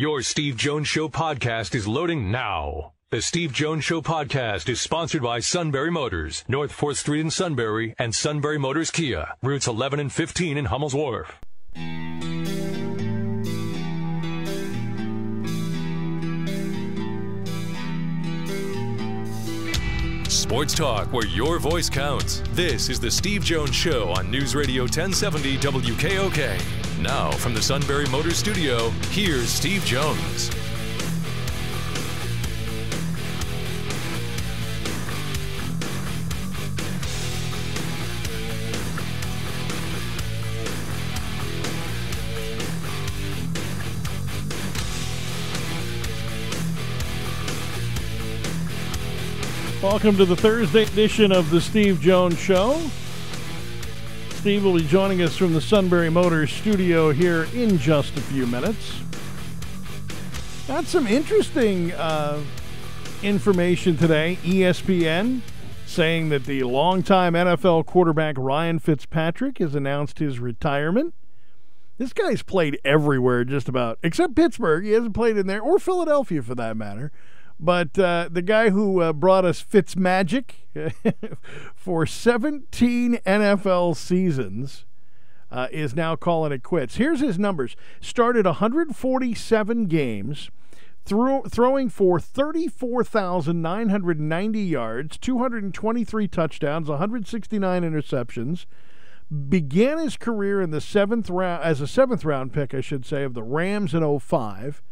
Your Steve Jones Show podcast is loading now. The Steve Jones Show podcast is sponsored by Sunbury Motors, North 4th Street in Sunbury, and Sunbury Motors Kia, routes 11 and 15 in Hummel's Wharf. Sports talk where your voice counts. This is the Steve Jones Show on News Radio 1070 WKOK. Now, from the Sunbury Motor Studio, here's Steve Jones. Welcome to the Thursday edition of the Steve Jones Show. Steve will be joining us from the Sunbury Motors studio here in just a few minutes. Got some interesting uh, information today. ESPN saying that the longtime NFL quarterback Ryan Fitzpatrick has announced his retirement. This guy's played everywhere, just about, except Pittsburgh. He hasn't played in there, or Philadelphia for that matter. But uh, the guy who uh, brought us Fitzmagic for 17 NFL seasons uh, is now calling it quits. Here's his numbers: started 147 games, threw, throwing for 34,990 yards, 223 touchdowns, 169 interceptions. Began his career in the seventh round as a seventh round pick, I should say, of the Rams in 05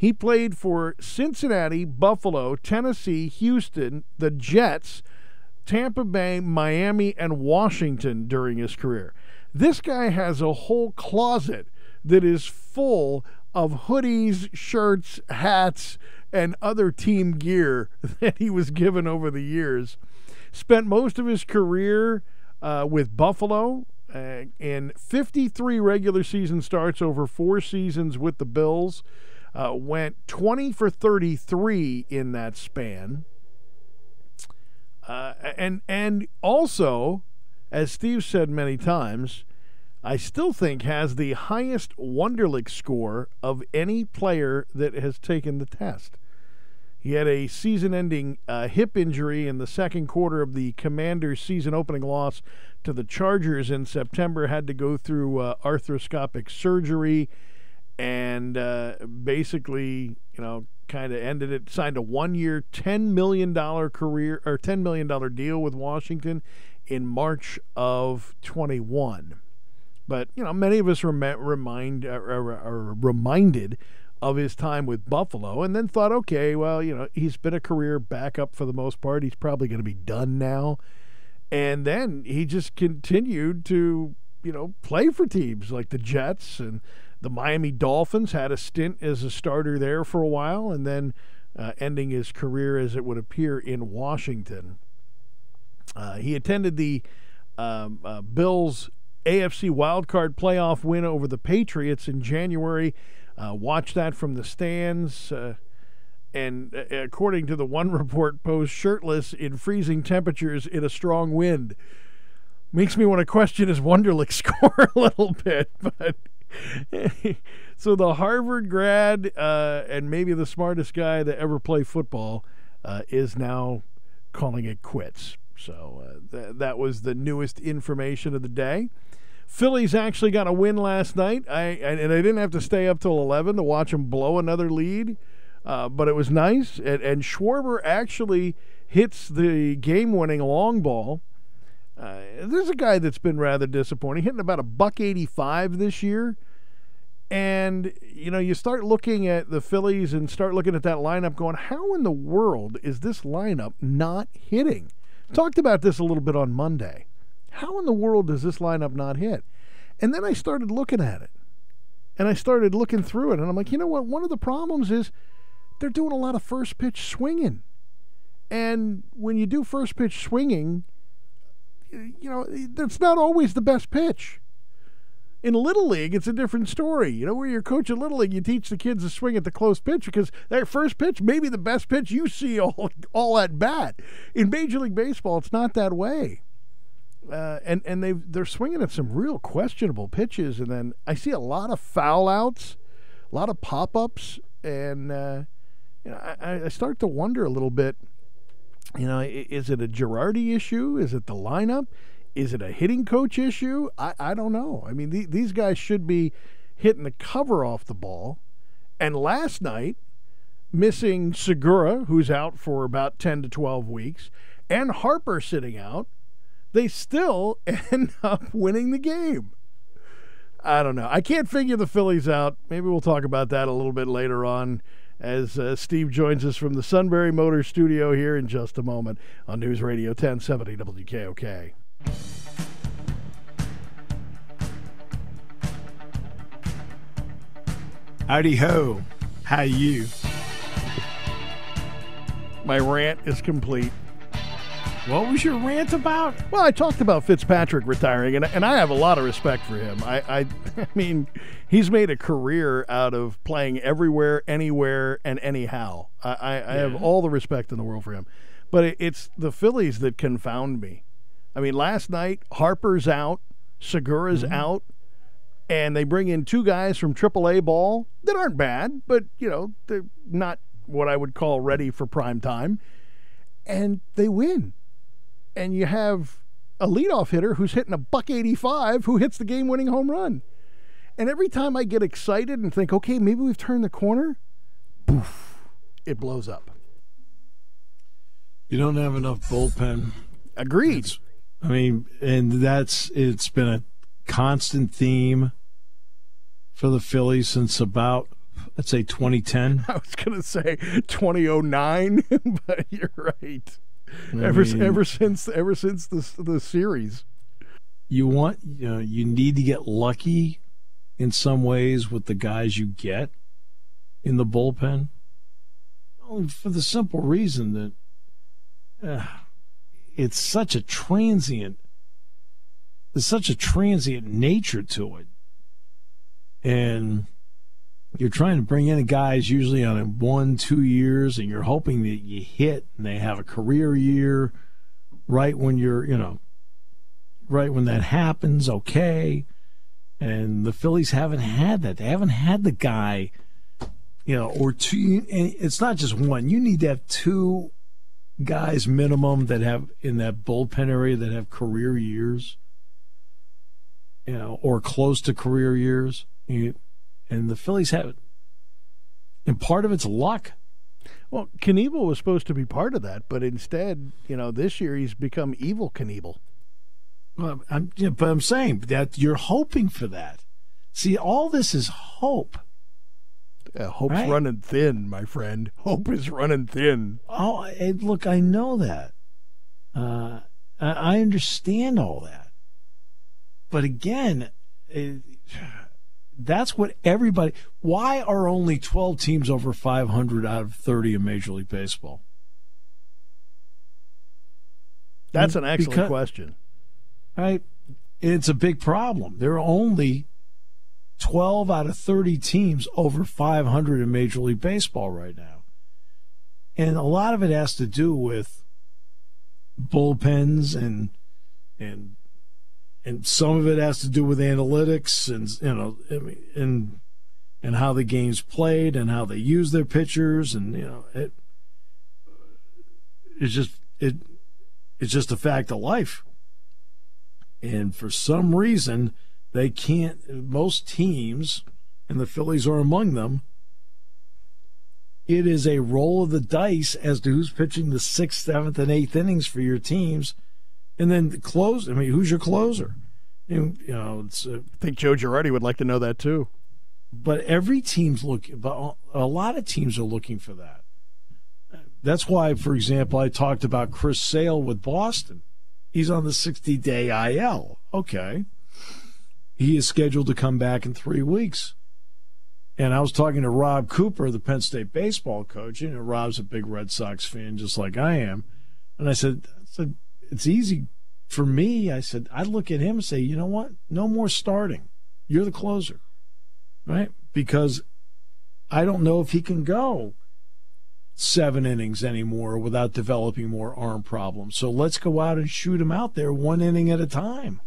he played for Cincinnati, Buffalo, Tennessee, Houston, the Jets, Tampa Bay, Miami, and Washington during his career. This guy has a whole closet that is full of hoodies, shirts, hats, and other team gear that he was given over the years. Spent most of his career uh, with Buffalo uh, in 53 regular season starts over four seasons with the Bills uh, went 20 for 33 in that span. Uh, and and also, as Steve said many times, I still think has the highest Wonderlic score of any player that has taken the test. He had a season-ending uh, hip injury in the second quarter of the Commanders' season-opening loss to the Chargers in September. Had to go through uh, arthroscopic surgery and uh, basically, you know, kind of ended it. Signed a one-year, ten million dollar career or ten million dollar deal with Washington in March of 21. But you know, many of us rem- remind uh, are, are reminded of his time with Buffalo, and then thought, okay, well, you know, he's been a career backup for the most part. He's probably going to be done now. And then he just continued to, you know, play for teams like the Jets and the Miami Dolphins had a stint as a starter there for a while, and then uh, ending his career, as it would appear, in Washington. Uh, he attended the um, uh, Bills AFC wildcard playoff win over the Patriots in January. Uh, watched that from the stands. Uh, and uh, according to the one report, posed shirtless in freezing temperatures in a strong wind. Makes me want to question his Wonderlic score a little bit, but so the Harvard grad uh, and maybe the smartest guy to ever play football uh, is now calling it quits. So uh, th- that was the newest information of the day. Phillies actually got a win last night. I and I didn't have to stay up till eleven to watch them blow another lead, uh, but it was nice. And, and Schwarber actually hits the game-winning long ball. Uh, there's a guy that's been rather disappointing, hitting about a buck 85 this year. And, you know, you start looking at the Phillies and start looking at that lineup going, how in the world is this lineup not hitting? Talked about this a little bit on Monday. How in the world does this lineup not hit? And then I started looking at it. And I started looking through it. And I'm like, you know what? One of the problems is they're doing a lot of first pitch swinging. And when you do first pitch swinging, you know, that's not always the best pitch. In Little League, it's a different story. You know, where you're coaching Little League, you teach the kids to swing at the close pitch because that first pitch may be the best pitch you see all, all at bat. In Major League Baseball, it's not that way. Uh, and and they they're swinging at some real questionable pitches, and then I see a lot of foul outs, a lot of pop ups and uh, you know, I, I start to wonder a little bit. You know, is it a Girardi issue? Is it the lineup? Is it a hitting coach issue? I, I don't know. I mean, the, these guys should be hitting the cover off the ball. And last night, missing Segura, who's out for about 10 to 12 weeks, and Harper sitting out, they still end up winning the game. I don't know. I can't figure the Phillies out. Maybe we'll talk about that a little bit later on as uh, Steve joins us from the Sunbury Motor Studio here in just a moment on News Radio 1070 WKOK. Howdy ho. How you? My rant is complete. What was your rant about? Well, I talked about Fitzpatrick retiring, and, and I have a lot of respect for him. I, I, I mean, he's made a career out of playing everywhere, anywhere, and anyhow. I, I, I have all the respect in the world for him. But it, it's the Phillies that confound me. I mean, last night, Harper's out, Segura's mm-hmm. out, and they bring in two guys from AAA ball that aren't bad, but, you know, they're not what I would call ready for prime time. And they win and you have a leadoff hitter who's hitting a buck 85 who hits the game winning home run. And every time I get excited and think, okay, maybe we've turned the corner, poof, it blows up. You don't have enough bullpen. Agreed. It's, I mean, and that's it's been a constant theme for the Phillies since about let's say 2010. I was going to say 2009, but you're right ever mean, ever since ever since the the series. You want you know you need to get lucky in some ways with the guys you get in the bullpen. Only for the simple reason that uh, it's such a transient there's such a transient nature to it. And you're trying to bring in guys usually on one, two years, and you're hoping that you hit and they have a career year right when you're, you know, right when that happens, okay. And the Phillies haven't had that. They haven't had the guy, you know, or two. And it's not just one. You need to have two guys minimum that have in that bullpen area that have career years, you know, or close to career years. You, and the Phillies have it. And part of it's luck. Well, Knebel was supposed to be part of that, but instead, you know, this year he's become evil Knievel. Well, I'm, you know, but I'm saying that you're hoping for that. See, all this is hope. Yeah, hope's right? running thin, my friend. Hope is running thin. Oh, look, I know that. Uh, I understand all that. But again, it, that's what everybody. Why are only 12 teams over 500 out of 30 in Major League Baseball? That's an excellent because, question. Right? It's a big problem. There are only 12 out of 30 teams over 500 in Major League Baseball right now. And a lot of it has to do with bullpens and and and some of it has to do with analytics and you know and and how the game's played and how they use their pitchers and you know it it's just it it's just a fact of life. And for some reason they can't most teams and the Phillies are among them it is a roll of the dice as to who's pitching the sixth, seventh, and eighth innings for your teams and then close. I mean, who's your closer? You, know, it's. Uh, I think Joe Girardi would like to know that too. But every team's looking. But a lot of teams are looking for that. That's why, for example, I talked about Chris Sale with Boston. He's on the 60 day IL. Okay. He is scheduled to come back in three weeks. And I was talking to Rob Cooper, the Penn State baseball coach. You know, Rob's a big Red Sox fan, just like I am. And I said, I said it's easy for me. I said, I'd look at him and say, you know what? No more starting. You're the closer, right? Because I don't know if he can go seven innings anymore without developing more arm problems. So let's go out and shoot him out there one inning at a time.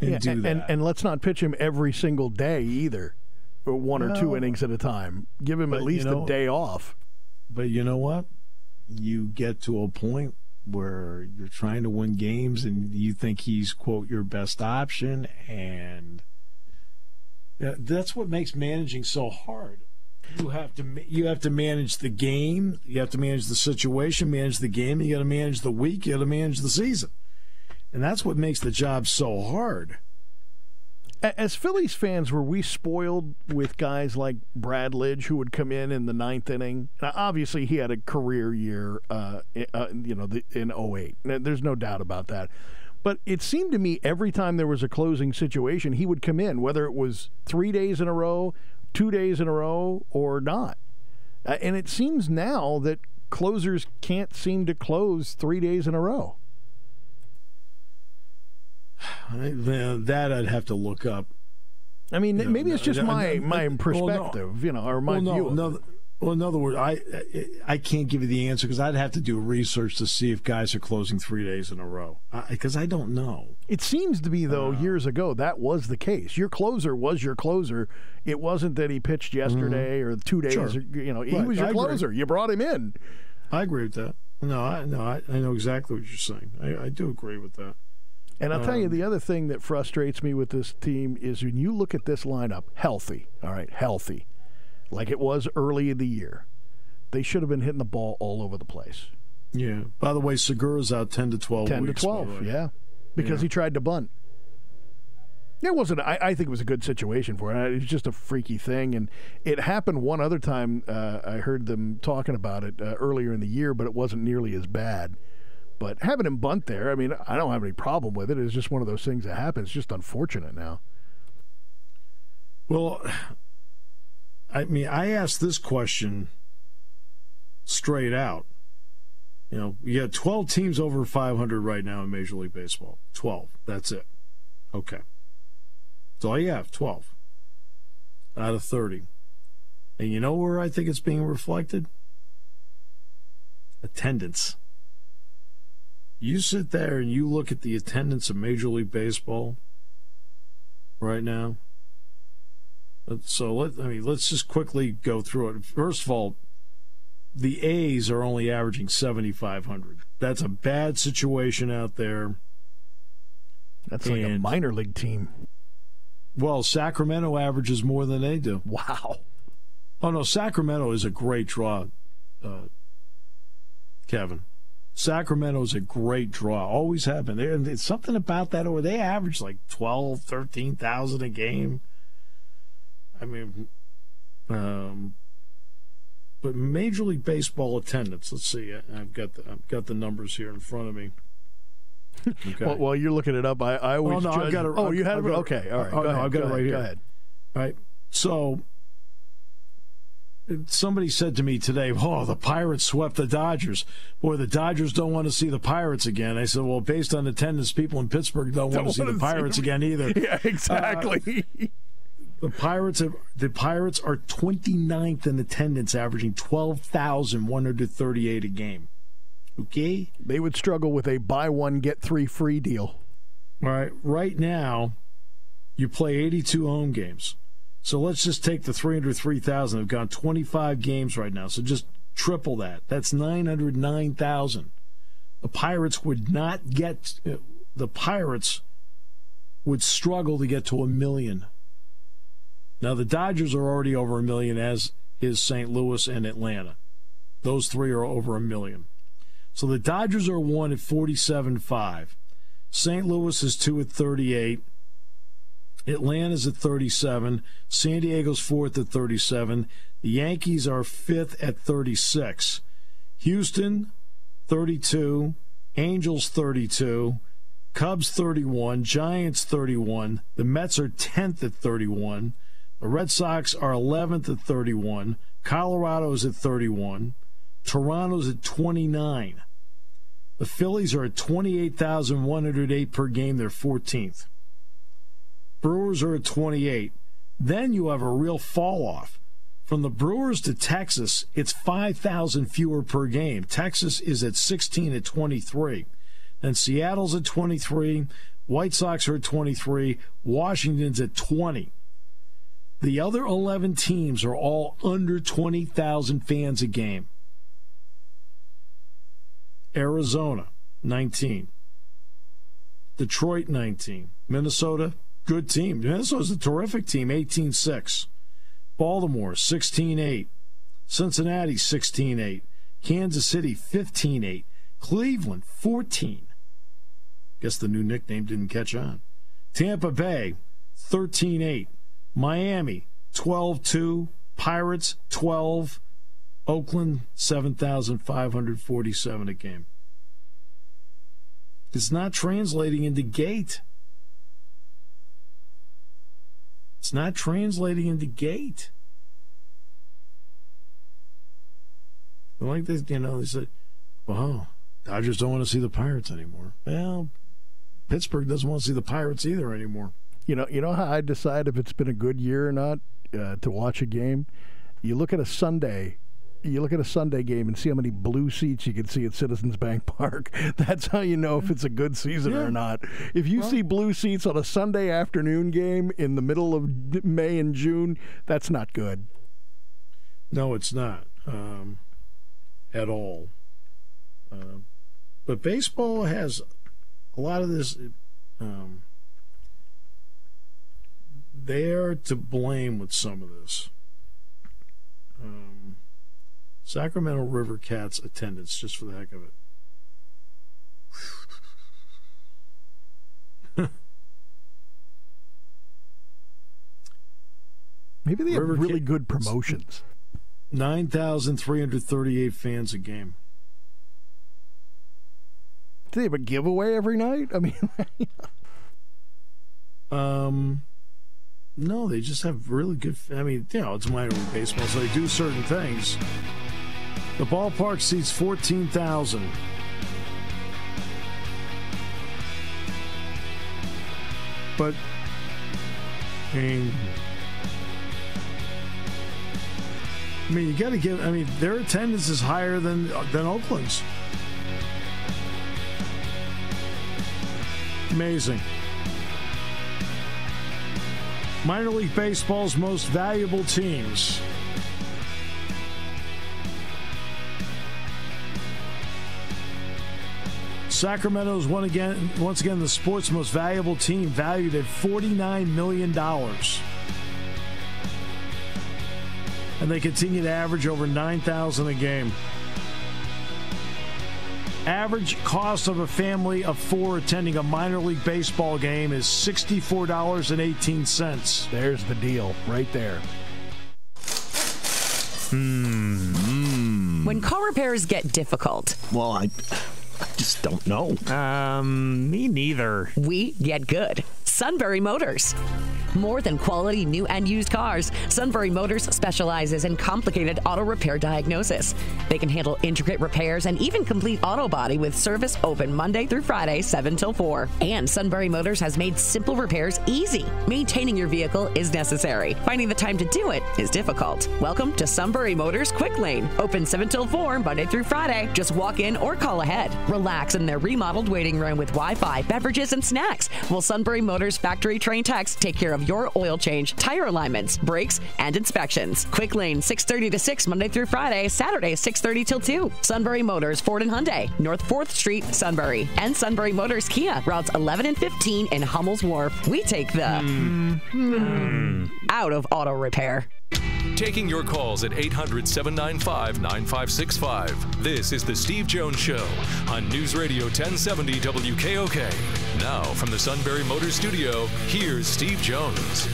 And yeah, and, and, and let's not pitch him every single day either. one or two innings at a time. Give him at least you know- a day off. But you know what? You get to a point where you're trying to win games and you think he's, quote, your best option. And that's what makes managing so hard. You have to you have to manage the game, you have to manage the situation, manage the game, you got to manage the week, you got to manage the season. And that's what makes the job so hard. As Phillies fans, were we spoiled with guys like Brad Lidge who would come in in the ninth inning? Now, obviously, he had a career year, uh, uh, you know, the, in 08. There's no doubt about that. But it seemed to me every time there was a closing situation, he would come in, whether it was three days in a row, two days in a row, or not. Uh, and it seems now that closers can't seem to close three days in a row. I- That I'd have to look up. I mean, No, maybe it's just my my well, no. perspective, you know, or my well, no, view. no, well, in other words, I I can't give you the answer because I'd have to do research to see if guys are closing three days in a row because I, don't know. It seems to be though Uh. years ago that was the case. Your closer was your closer. It wasn't that he pitched yesterday or two days. Mm-hmm. Sure. Or, you know, he Right, was your I agree. closer. You brought him in. I agree with that. No, I no, I, I know exactly what you're saying. I, I do agree with that. And I'll tell you Um, the other thing that frustrates me with this team is when you look at this lineup, healthy. All right, healthy, like it was early in the year. They should have been hitting the ball all over the place. Yeah. By the way, Segura's out ten to twelve. Ten weeks, to twelve, way. yeah, because Yeah. he tried to bunt. It wasn't. I, I think it was a good situation for him. It was just a freaky thing, and it happened one other time. Uh, I heard them talking about it uh, earlier in the year, but it wasn't nearly as bad. But having him bunt there, I mean, I don't have any problem with it. It's just one of those things that happens. It's just unfortunate now. Well, I mean, I asked this question straight out. You know, you got 12 teams over 500 right now in Major League Baseball. 12. That's it. Okay. That's all you have, 12 out of 30. And you know where I think it's being reflected? Attendance. You sit there and you look at the attendance of Major League Baseball right now. So let I mean let's just quickly go through it. First of all, the A's are only averaging 7,500. That's a bad situation out there. That's like a minor league team. Well, Sacramento averages more than they do. Wow. Oh no, Sacramento is a great draw, uh, Kevin. Sacramento is a great draw. Always have been. There, and it's something about that. Or they average like 12, 13,000 a game. I mean, um, but Major League Baseball attendance. Let's see. I- I've got the I've got the numbers here in front of me. Okay. Well, while you're looking it up, I, I always Oh, no, I've got it- oh, you had I've it. Okay, all right. oh, go no, ahead, I've got go it right ahead, here. Go ahead. Right. So somebody said to me today, "Oh, the Pirates swept the Dodgers. Boy, the Dodgers don't want to see the Pirates again." I said, "Well, based on attendance, people in Pittsburgh don't, Don't want to see the Pirates them. again either." Yeah, exactly. Uh, the Pirates have the Pirates are 29th in attendance, averaging 12,138 a game. Okay? they would struggle with a buy one get three free deal. All right, right now, you play 82 home games. So let's just take the 303,000. They've gone 25 games right now. So just triple that. That's 909,000. The Pirates would not get, uh, the Pirates would struggle to get to a million. Now, the Dodgers are already over a million, as is St. Louis and Atlanta. Those three are over a million. So the Dodgers are one at 47.5. St. Louis is two at 38. Atlanta's at 37. San Diego's fourth at 37. The Yankees are fifth at 36. Houston, 32. Angels, 32. Cubs, 31. Giants, 31. The Mets are 10th at 31. The Red Sox are 11th at 31. Colorado's at 31. Toronto's at 29. The Phillies are at 28,108 per game. They're 14th. Brewers are at 28. Then you have a real fall off. From the Brewers to Texas, it's 5,000 fewer per game. Texas is at 16 at 23. Then Seattle's at 23. White Sox are at 23. Washington's at 20. The other 11 teams are all under 20,000 fans a game. Arizona, 19. Detroit, 19. Minnesota, good team. Minnesota's a terrific team, 18 6. Baltimore, 16 8. Cincinnati, 16 8. Kansas City, 15 8. Cleveland, 14. Guess the new nickname didn't catch on. Tampa Bay, 13 8. Miami, 12 2. Pirates, 12. Oakland, 7,547 a game. It's not translating into gate. It's not translating into gate. Like this, you know, they said, well, Dodgers don't want to see the Pirates anymore. Well, Pittsburgh doesn't want to see the Pirates either anymore. You know, you know how I decide if it's been a good year or not uh, to watch a game. You look at a Sunday you look at a Sunday game and see how many blue seats you can see at Citizens Bank Park. That's how you know if it's a good season yeah. or not. If you well, see blue seats on a Sunday afternoon game in the middle of May and June, that's not good. No, it's not um, at all. Uh, but baseball has a lot of this. Um, they're to blame with some of this. Um, Sacramento River Cats attendance, just for the heck of it. Maybe they River have really good promotions. 9,338 fans a game. Do they have a giveaway every night? I mean, um, no, they just have really good. I mean, you know, it's minor league baseball, so they do certain things. The ballpark seats 14,000. But, I mean, I mean, you got to give. I mean, their attendance is higher than than Oakland's. Amazing. Minor League Baseball's most valuable teams. Sacramento is one again, once again the sport's most valuable team, valued at $49 million. And they continue to average over 9000 a game. Average cost of a family of four attending a minor league baseball game is $64.18. There's the deal right there. Hmm. When car repairs get difficult. Well, I I just don't know. Um, me neither. We get good. Sunbury Motors. More than quality new and used cars, Sunbury Motors specializes in complicated auto repair diagnosis. They can handle intricate repairs and even complete auto body with service open Monday through Friday, 7 till 4. And Sunbury Motors has made simple repairs easy. Maintaining your vehicle is necessary. Finding the time to do it is difficult. Welcome to Sunbury Motors Quick Lane. Open 7 till 4 Monday through Friday. Just walk in or call ahead. Relax in their remodeled waiting room with Wi-Fi, beverages, and snacks. While Sunbury Motors Motors factory trained techs take care of your oil change, tire alignments, brakes, and inspections. Quick Lane 6:30 to 6 Monday through Friday, Saturday 6:30 till 2. Sunbury Motors Ford and Hyundai, North 4th Street, Sunbury, and Sunbury Motors Kia, routes 11 and 15 in Hummel's Wharf. We take the mm. Mm. out of auto repair. Taking your calls at 800 795 9565. This is The Steve Jones Show on News Radio 1070 WKOK. Now, from the Sunbury Motors Studio, here's Steve Jones.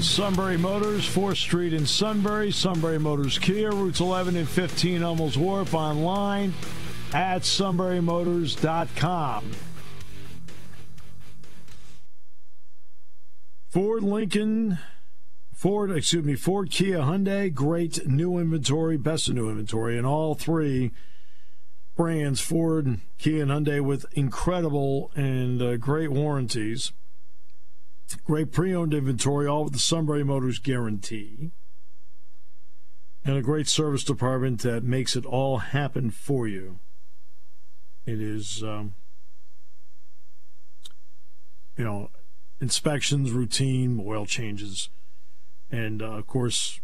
Sunbury Motors, 4th Street in Sunbury, Sunbury Motors Kia, routes 11 and 15 Hummel's Wharf, online at sunburymotors.com. Ford Lincoln Ford, excuse me, Ford, Kia, Hyundai, great new inventory, best of new inventory, and all three brands, Ford, Kia, and Hyundai, with incredible and uh, great warranties. Great pre-owned inventory, all with the Sunbury Motors guarantee, and a great service department that makes it all happen for you. It is, um, you know, inspections, routine, oil changes And uh, of course,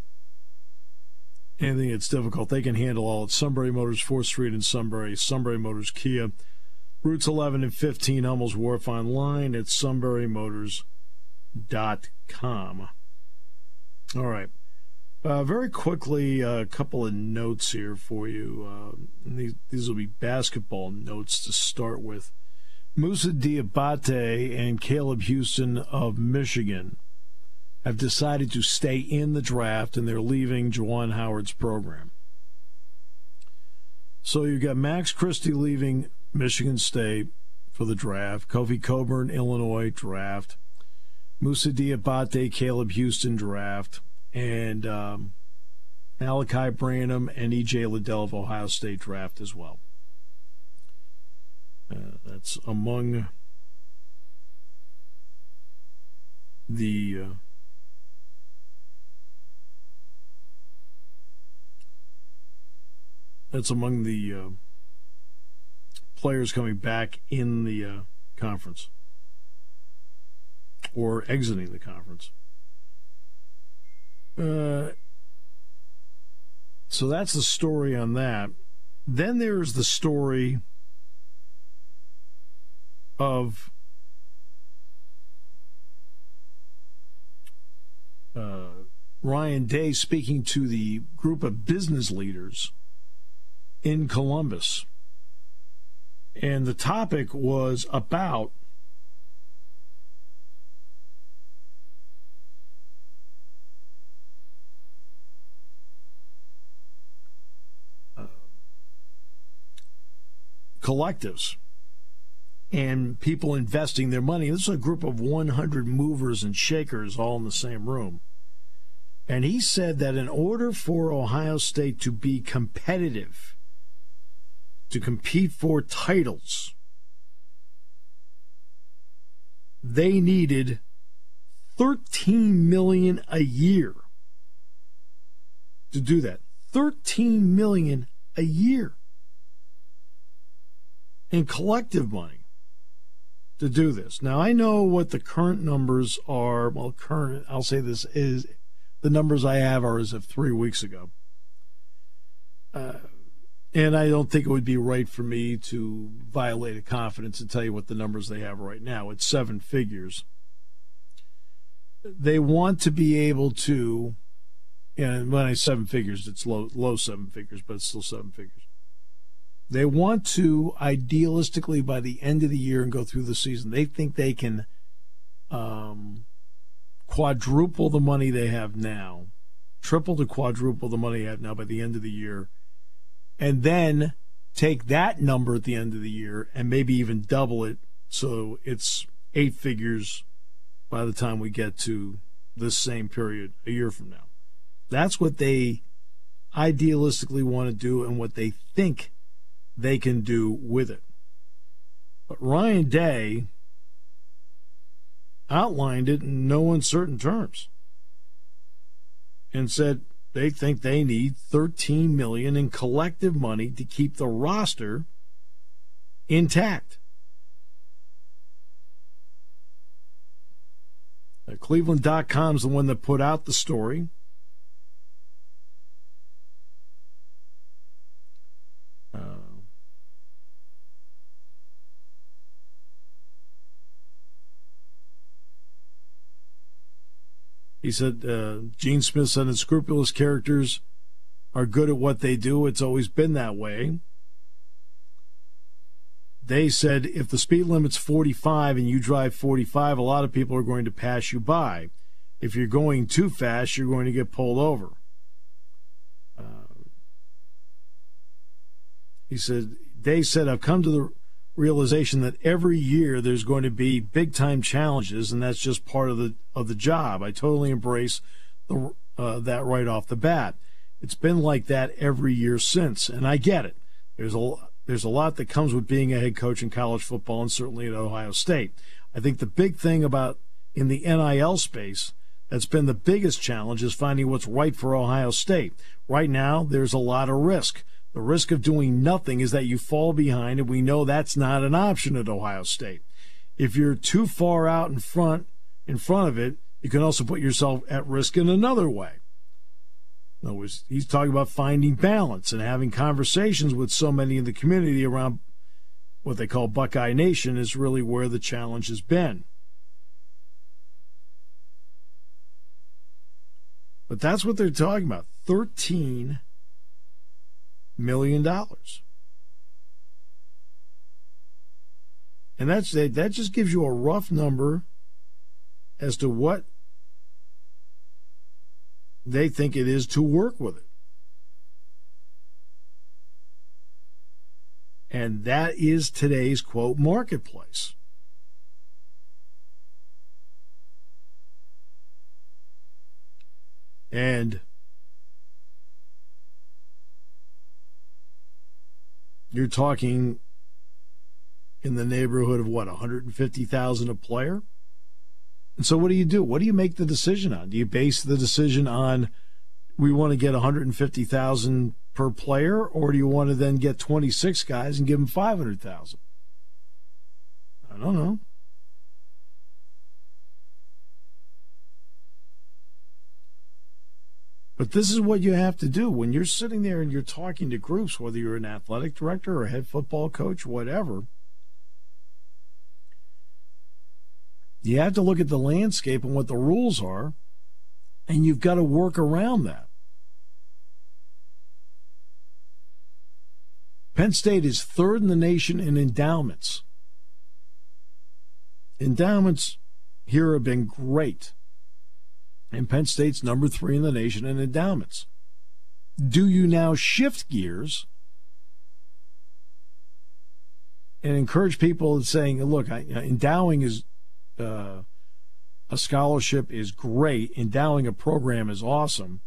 anything that's difficult, they can handle all at Sunbury Motors, 4th Street in Sunbury, Sunbury Motors Kia. Routes 11 and 15, Hummels Wharf online at sunburymotors.com. All right. Uh, very quickly, a uh, couple of notes here for you. Uh, these, these will be basketball notes to start with. Moussa Diabate and Caleb Houston of Michigan have decided to stay in the draft and they're leaving Juwan Howard's program. So you've got Max Christie leaving Michigan State for the draft, Kofi Cockburn, Illinois draft, Moussa Diabate, Caleb Houston draft, and um, Malaki Branham and EJ Liddell of Ohio State draft as well. Uh, that's among the uh, that's among the uh, players coming back in the uh, conference or exiting the conference. Uh, so that's the story on that. Then there's the story of uh, Ryan Day speaking to the group of business leaders in Columbus. And the topic was about collectives and people investing their money. This is a group of 100 movers and shakers all in the same room. And he said that in order for Ohio State to be competitive, to compete for titles, they needed 13 million a year to do that. 13 million a year in collective money to do this. Now, I know what the current numbers are. Well, current, I'll say this is the numbers I have are as of three weeks ago. Uh, and I don't think it would be right for me to violate a confidence and tell you what the numbers they have right now. It's seven figures. They want to be able to, and when I seven figures, it's low, low seven figures, but it's still seven figures they want to idealistically by the end of the year and go through the season. They think they can um, quadruple the money they have now, triple to quadruple the money they have now by the end of the year, and then take that number at the end of the year and maybe even double it so it's eight figures by the time we get to this same period a year from now. That's what they idealistically want to do and what they think they can do with it. But Ryan Day outlined it in no uncertain terms and said they think they need 13 million in collective money to keep the roster intact. Cleveland.com is the one that put out the story. He said uh, Gene Smith said unscrupulous characters are good at what they do. It's always been that way. They said if the speed limit's 45 and you drive 45, a lot of people are going to pass you by. If you're going too fast, you're going to get pulled over. Uh, he said, they said, I've come to the realization that every year there's going to be big time challenges, and that's just part of the of the job. I totally embrace the, uh, that right off the bat. It's been like that every year since, and I get it. There's a there's a lot that comes with being a head coach in college football, and certainly at Ohio State. I think the big thing about in the NIL space that's been the biggest challenge is finding what's right for Ohio State. Right now, there's a lot of risk. The risk of doing nothing is that you fall behind, and we know that's not an option at Ohio State. If you're too far out in front, in front of it, You can also put yourself at risk in another way. In words, he's talking about finding balance and having conversations with so many in the community around what they call Buckeye Nation is really where the challenge has been. But that's what they're talking about. $13 million. dollars. And that's that just gives you a rough number as to what they think it is to work with it. And that is today's quote marketplace. And you're talking in the neighborhood of what 150,000 a player. And so what do you do? What do you make the decision on? Do you base the decision on we want to get 150,000 per player or do you want to then get 26 guys and give them 500,000? I don't know. But this is what you have to do when you're sitting there and you're talking to groups, whether you're an athletic director or head football coach, whatever. You have to look at the landscape and what the rules are, and you've got to work around that. Penn State is third in the nation in endowments. Endowments here have been great and Penn State's number three in the nation in endowments. Do you now shift gears and encourage people saying, look, endowing is uh, a scholarship is great, endowing a program is awesome,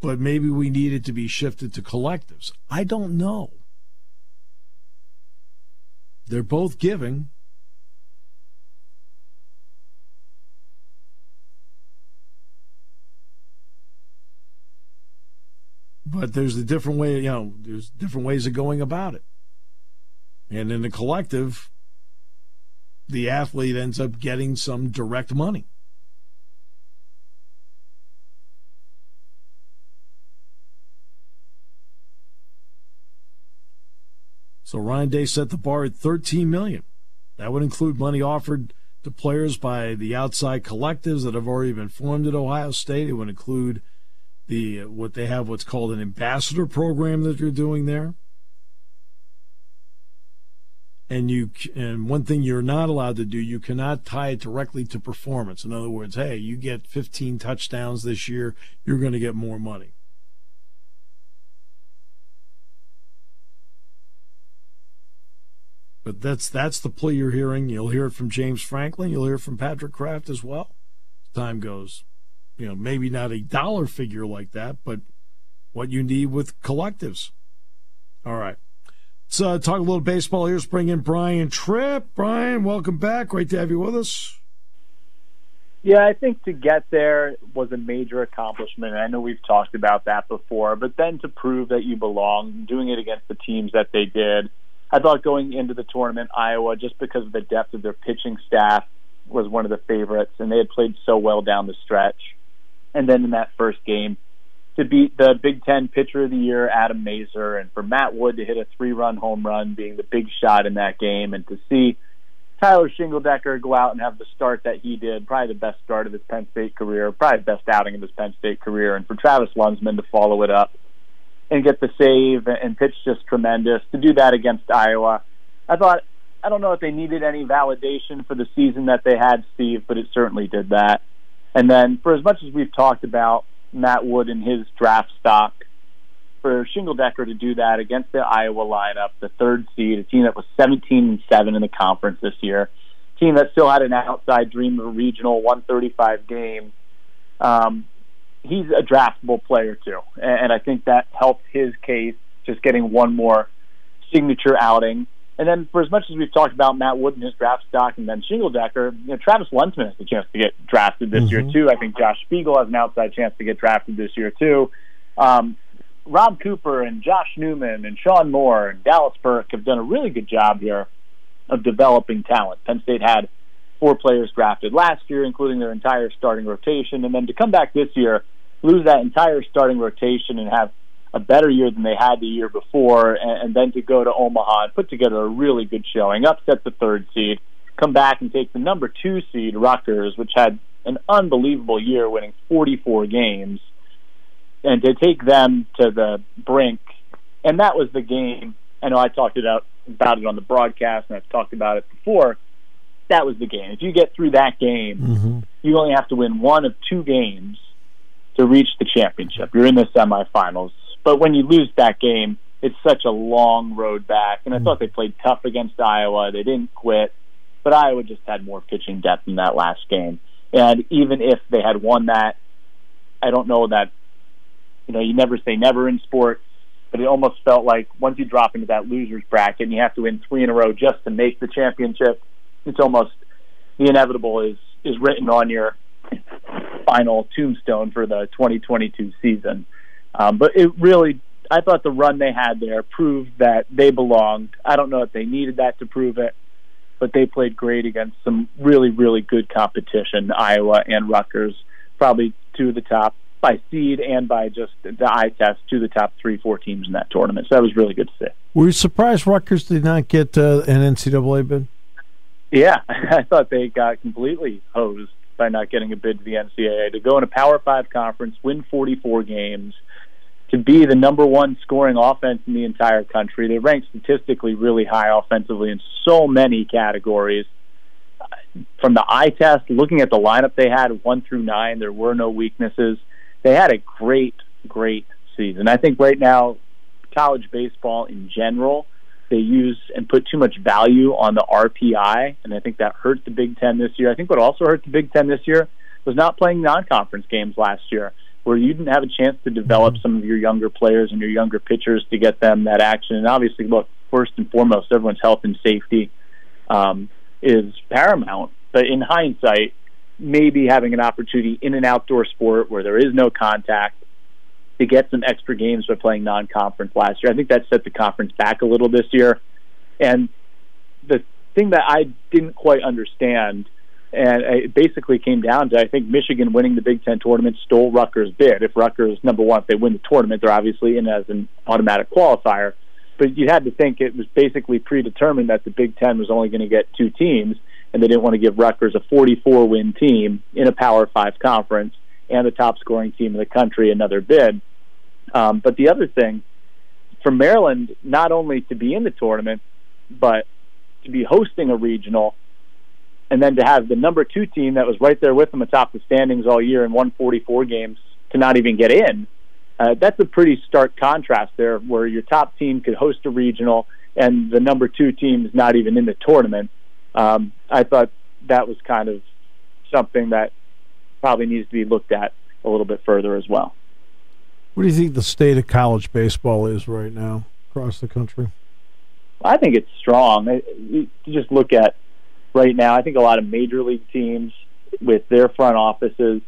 but maybe we need it to be shifted to collectives? I don't know. They're both giving. But there's a different way, you know, there's different ways of going about it. And in the collective, the athlete ends up getting some direct money. So Ryan Day set the bar at 13 million. That would include money offered to players by the outside collectives that have already been formed at Ohio State. It would include the what they have what's called an ambassador program that you're doing there. And you and one thing you're not allowed to do, you cannot tie it directly to performance. In other words, hey, you get 15 touchdowns this year, you're going to get more money. But that's that's the plea you're hearing. You'll hear it from James Franklin. You'll hear it from Patrick Kraft as well. As time goes you know, maybe not a dollar figure like that, but what you need with collectives. All right. Let's uh, talk a little baseball here. Let's bring in Brian Tripp. Brian, welcome back. Great to have you with us. Yeah, I think to get there was a major accomplishment. I know we've talked about that before, but then to prove that you belong, doing it against the teams that they did. I thought going into the tournament, Iowa, just because of the depth of their pitching staff, was one of the favorites, and they had played so well down the stretch and then in that first game to beat the Big Ten Pitcher of the Year, Adam Mazur, and for Matt Wood to hit a three-run home run, being the big shot in that game, and to see Tyler Shingledecker go out and have the start that he did, probably the best start of his Penn State career, probably best outing of his Penn State career, and for Travis Luensmann to follow it up and get the save and pitch just tremendous. To do that against Iowa, I thought I don't know if they needed any validation for the season that they had, Steve, but it certainly did that. And then, for as much as we've talked about Matt Wood and his draft stock, for Shingledecker to do that against the Iowa lineup, the third seed, a team that was 17 and seven in the conference this year, a team that still had an outside dream of a regional 135 game. Um, he's a draftable player too, and I think that helped his case. Just getting one more signature outing and then, for as much as we've talked about Matt Wood and his draft stock, and then Shingledecker, you know, Travis Luensmann has a chance to get drafted this mm-hmm. year too. I think Josh Spiegel has an outside chance to get drafted this year too. Um, Rob Cooper and Josh Newman and Sean Moore and Dallas Burke have done a really good job here of developing talent. Penn State had four players drafted last year, including their entire starting rotation, and then to come back this year, lose that entire starting rotation and have a better year than they had the year before, and, and then to go to Omaha and put together a really good showing, upset the third seed, come back and take the number two seed Rutgers, which had an unbelievable year, winning 44 games, and to take them to the brink, and that was the game. I know I talked about about it on the broadcast, and I've talked about it before. That was the game. If you get through that game, Mm-hmm. you only have to win one of two games to reach the championship. You're in the semifinals. But when you lose that game, it's such a long road back. And I hmm. thought they played tough against Iowa. They didn't quit. But Iowa just had more pitching depth in that last game. And even if they had won that, I don't know that, you know, you never say never in sports, but it almost felt like once you drop into that loser's bracket and you have to win three in a row just to make the championship, it's almost the inevitable is, is written on your final tombstone for the 2022 season. Um, but it really, I thought the run they had there proved that they belonged. I don't know if they needed that to prove it, but they played great against some really, really good competition, Iowa and Rutgers, probably two of the top by seed and by just the eye test, two of the top three, four teams in that tournament. So that was really good to see. Were you surprised Rutgers did not get uh, an NCAA bid? Yeah, I thought they got completely hosed by not getting a bid to the NCAA. To go in a Power Five conference, win 44 games, to be the number one scoring offense in the entire country. They ranked statistically really high offensively in so many categories. From the eye test, looking at the lineup they had, one through nine, there were no weaknesses. They had a great, great season. I think right now, college baseball in general they use and put too much value on the RPI, and I think that hurt the Big Ten this year. I think what also hurt the Big Ten this year was not playing non-conference games last year, where you didn't have a chance to develop some of your younger players and your younger pitchers to get them that action. And obviously, look, first and foremost, everyone's health and safety um, is paramount. But in hindsight, maybe having an opportunity in an outdoor sport where there is no contact to get some extra games by playing non-conference last year. I think that set the conference back a little this year. And the thing that I didn't quite understand, and it basically came down to I think Michigan winning the Big Ten tournament stole Rutgers' bid. If Rutgers number one, if they win the tournament, they're obviously in as an automatic qualifier. But you had to think it was basically predetermined that the Big Ten was only going to get two teams, and they didn't want to give Rutgers a 44 win team in a Power Five conference and the top scoring team in the country another bid. Um, but the other thing for Maryland, not only to be in the tournament, but to be hosting a regional, and then to have the number two team that was right there with them atop the standings all year and won 44 games to not even get in. Uh, that's a pretty stark contrast there, where your top team could host a regional and the number two team is not even in the tournament. Um, I thought that was kind of something that probably needs to be looked at a little bit further as well. What do you think the state of college baseball is right now across the country? I think it's strong. I- You you just look at right now. I think a lot of major league teams with their front offices,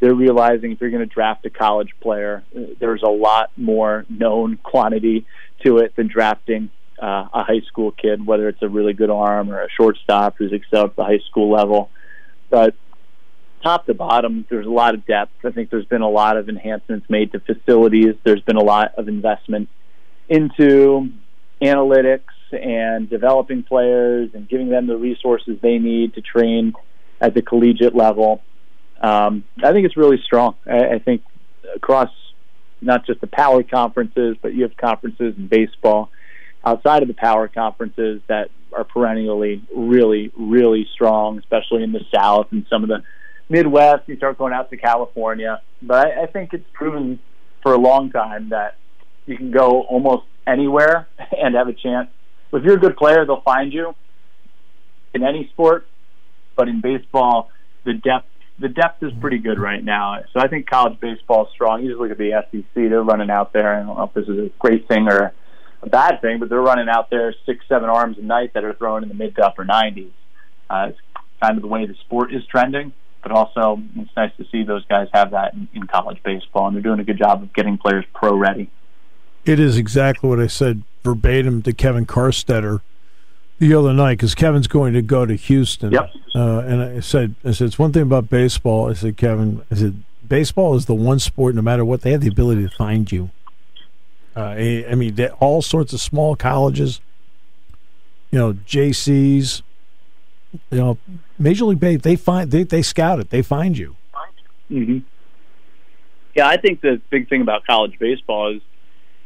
they're realizing if you're going to draft a college player, there's a lot more known quantity to it than drafting uh, a high school kid, whether it's a really good arm or a shortstop who's excelled at the high school level. But top to bottom, there's a lot of depth. I think there's been a lot of enhancements made to facilities. There's been a lot of investment into analytics and developing players and giving them the resources they need to train at the collegiate level. Um, I think it's really strong. I, I think across not just the power conferences, but you have conferences in baseball outside of the power conferences that are perennially really, really strong, especially in the South and some of the Midwest. You start going out to California, but I, I think it's proven for a long time that you can go almost anywhere and have a chance. If you're a good player, they'll find you in any sport, but in baseball, the depth the depth is pretty good right now. So I think college baseball is strong. You just look at the SEC; they're running out there. I don't know if this is a great thing or a bad thing, but they're running out there six, seven arms a night that are thrown in the mid to upper 90s. Uh, it's kind of the way the sport is trending, but also it's nice to see those guys have that in, in college baseball, and they're doing a good job of getting players pro ready. It is exactly what I said verbatim to Kevin Carstetter the other night because Kevin's going to go to Houston. Yep. Uh, and I said, I said, it's one thing about baseball. I said, Kevin, I said, baseball is the one sport, no matter what, they have the ability to find you. Uh, I I mean, all sorts of small colleges, you know, JCs, you know, Major League Baseball, they find, they, they scout it, they find you. hmm Yeah, I think the big thing about college baseball is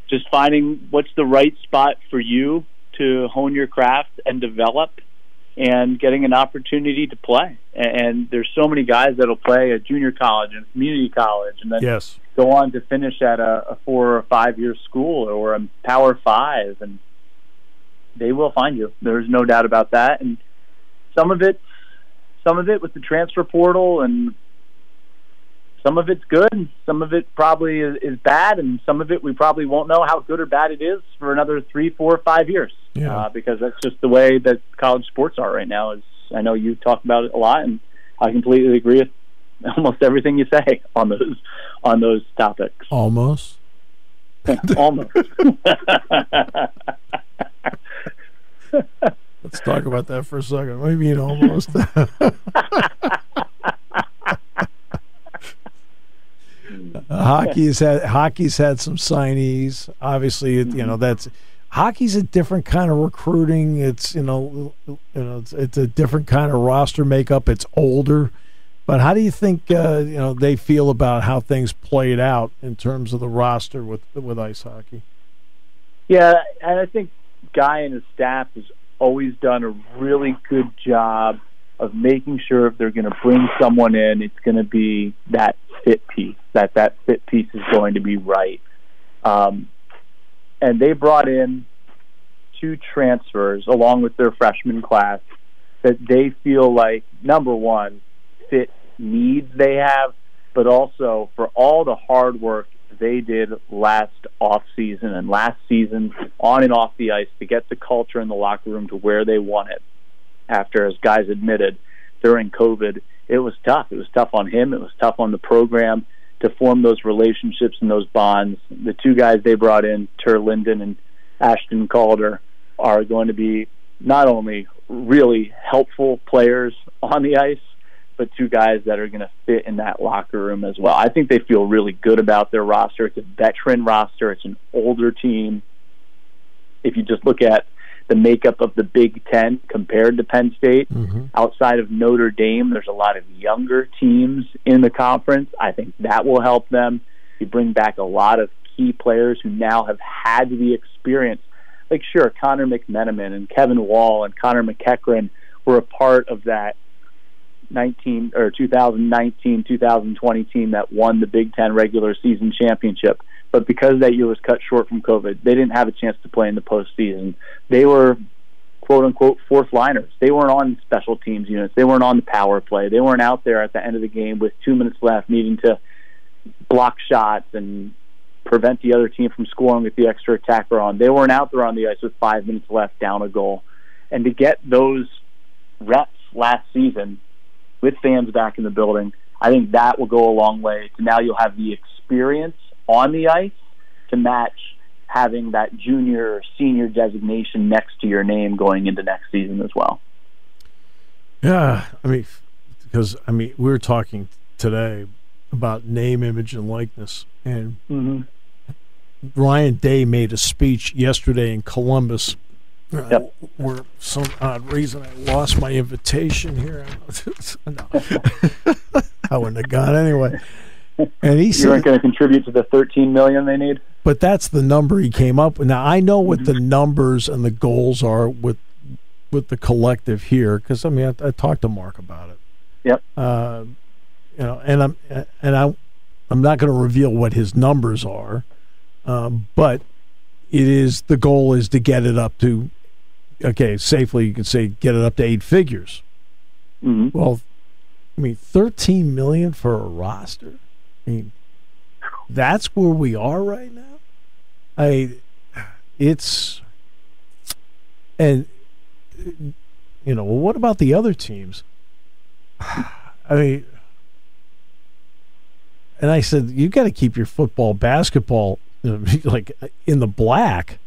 just finding what's the right spot for you to hone your craft and develop and getting an opportunity to play. And there's so many guys that'll play at junior college and community college and then Yes. go on to finish at a, a four or five year school or a power five and they will find you. There's no doubt about that. And some of it some of it with the transfer portal and some of it's good and some of it probably is, is bad and some of it we probably won't know how good or bad it is for another three, four, five years. Yeah. Uh, because that's just the way that college sports are right now. Is I know you talk about it a lot and I completely agree with almost everything you say on those on those topics. Almost. Almost. Let's talk about that for a second. What do you mean almost? Hockey's had hockey's had some signees. Obviously, it, you know that's hockey's a different kind of recruiting. It's you know you know it's, it's a different kind of roster makeup. It's older, but how do you think uh, you know they feel about how things played out in terms of the roster with with ice hockey? Yeah, and I think Guy and his staff has always done a really good job of making sure if they're going to bring someone in, it's going to be that fit piece. That that fit piece is going to be right. Um, and they brought in two transfers along with their freshman class that they feel like number one fit needs they have, but also for all the hard work they did last off season and last season on and off the ice to get the culture in the locker room to where they want it. After, as guys admitted during COVID, it was tough. It was tough on him. It was tough on the program to form those relationships and those bonds. The two guys they brought in, Ture Linden and Ashton Calder, are going to be not only really helpful players on the ice, but two guys that are going to fit in that locker room as well. I think they feel really good about their roster. It's a veteran roster. It's an older team. If you just look at the makeup of the Big Ten compared to Penn State, Mm-hmm. outside of Notre Dame, there's a lot of younger teams in the conference. I think that will help them. You bring back a lot of key players who now have had the experience. Like, sure, Connor McMenamin and Kevin Wall and Connor MacEachern were a part of that 19 or 2019 2020 team that won the Big Ten regular season championship. But because that year was cut short from COVID, they didn't have a chance to play in the postseason. They were quote unquote fourth liners. They weren't on special teams units. They weren't on the power play. They weren't out there at the end of the game with two minutes left needing to block shots and prevent the other team from scoring with the extra attacker on. They weren't out there on the ice with five minutes left down a goal. And to get those reps last season with fans back in the building, I think that will go a long way. To now you'll have the experience on the ice to match having that junior or senior designation next to your name going into next season as well. Yeah, I mean, because I mean, we were talking today about name, image, and likeness, and Mm-hmm. Ryan Day made a speech yesterday in Columbus. Uh, Yep. Where some odd reason I lost my invitation here. no. I wouldn't have gone anyway. And he You aren't going to contribute to the 13 million they need. but that's the number he came up with. Now I know what the numbers and the goals are with with the collective here because I mean I, I talked to Mark about it. Yep. Uh, you know, and I'm and I I'm not going to reveal what his numbers are, um, but it is the goal is to get it up to okay safely. You can say get it up to eight figures. Mm-hmm. Well, I mean, thirteen million for a roster. I mean, that's where we are right now. I, it's, and you know, well, what about the other teams? I mean, and I said you got to keep your football, basketball, like in the black.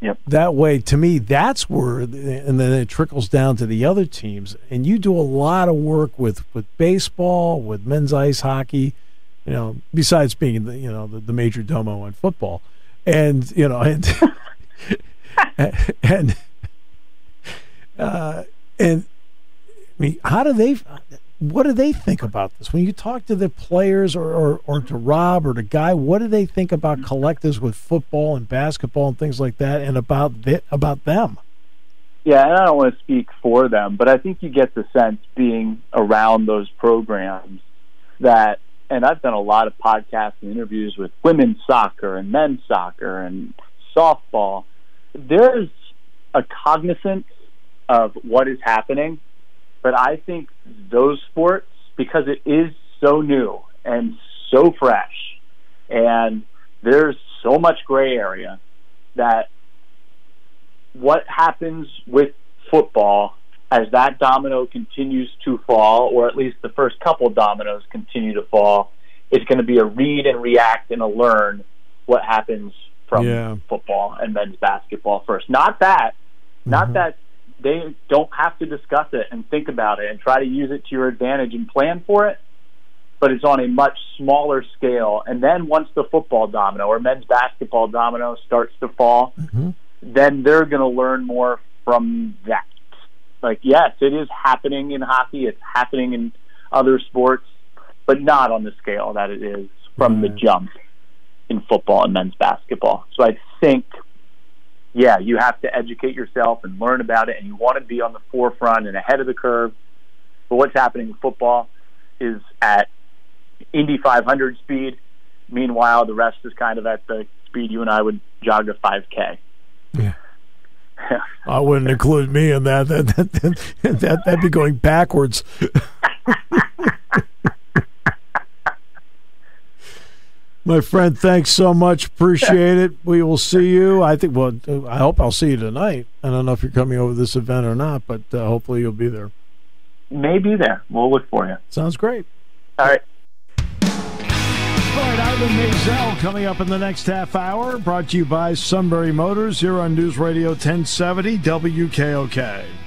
Yep. That way, to me, that's where, and then it trickles down to the other teams. And you do a lot of work with with baseball, with men's ice hockey, you know, besides being the you know the, the major domo in football, and you know, and and uh, and I mean, how do they? What do they think about this? When you talk to the players or, or, or to Rob or to Guy, what do they think about collectives with football and basketball and things like that, and about the, about them? Yeah, and I don't want to speak for them, but I think you get the sense being around those programs that, and I've done a lot of podcasts and interviews with women's soccer and men's soccer and softball. There's a cognizance of what is happening but I think those sports, because it is so new and so fresh, and there's so much gray area that what happens with football as that domino continues to fall, or at least the first couple dominoes continue to fall, it's going to be a read and react and a learn what happens from Yeah. football and men's basketball first. Not that, not Mm-hmm. that they don't have to discuss it and think about it and try to use it to your advantage and plan for it, but it's on a much smaller scale. And then once the football domino or men's basketball domino starts to fall, then they're going to learn more from that. Like, yes, it is happening in hockey, it's happening in other sports, but not on the scale that it is from the mm-hmm. jump in football and men's basketball. So I think yeah, you have to educate yourself and learn about it, and you want to be on the forefront and ahead of the curve. But what's happening in football is at Indy 500 speed. Meanwhile, the rest is kind of at the speed you and I would jog a 5K. Yeah. I wouldn't include me in that. That that that, that that'd be going backwards. My friend, thanks so much. Appreciate it. We will see you. I think. Well, I hope I'll see you tonight. I don't know if you're coming over this event or not, but uh, hopefully you'll be there. Maybe there. We'll look for you. Sounds great. All right. Mazel coming up in the next half hour. Brought to you by Sunbury Motors here on News Radio 1070 WKOK.